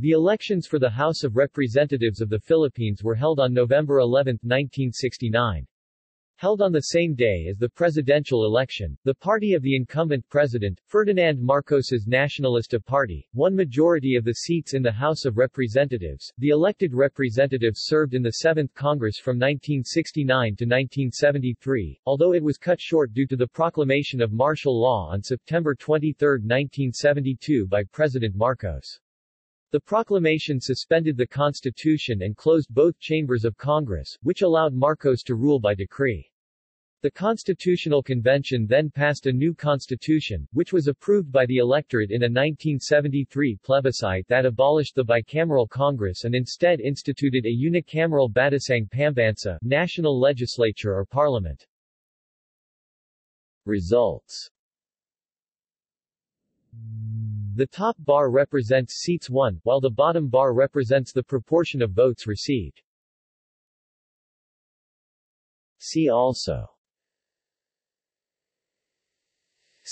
The elections for the House of Representatives of the Philippines were held on November 11, 1969. Held on the same day as the presidential election, the party of the incumbent president, Ferdinand Marcos's Nacionalista Party, won majority of the seats in the House of Representatives. The elected representatives served in the 7th Congress from 1969 to 1973, although it was cut short due to the proclamation of martial law on September 23, 1972 by President Marcos. The proclamation suspended the Constitution and closed both chambers of Congress, which allowed Marcos to rule by decree. The Constitutional Convention then passed a new constitution, which was approved by the electorate in a 1973 plebiscite that abolished the bicameral Congress and instead instituted a unicameral Batasang Pambansa national legislature or parliament. Results the top bar represents seats won, while the bottom bar represents the proportion of votes received. See also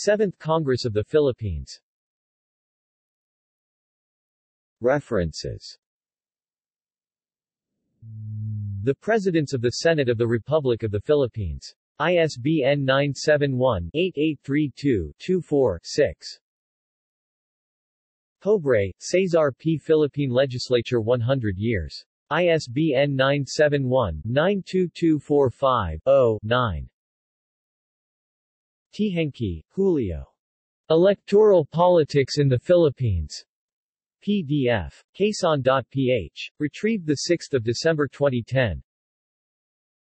7th Congress of the Philippines References The Presidents of the Senate of the Republic of the Philippines. ISBN 971-8832-24-6. Pobre, Cesar P. Philippine Legislature 100 years. ISBN 971-92245-0-9. Teehankee, Julio. Electoral Politics in the Philippines. PDF. Quezon.ph. Retrieved 6 December 2010.